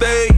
Sometimes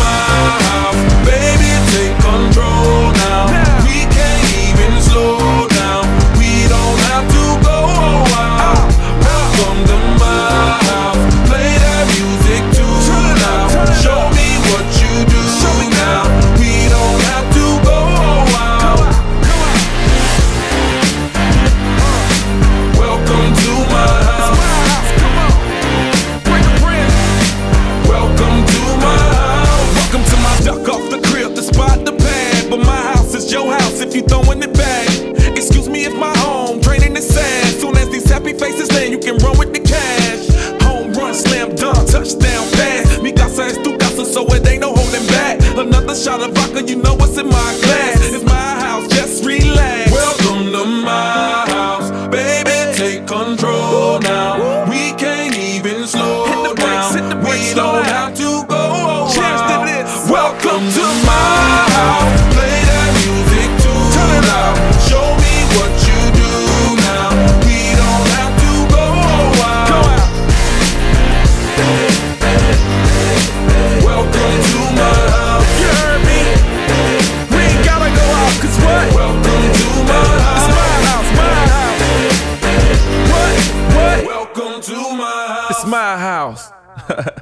shot of vodka, you know what's in my glass. house.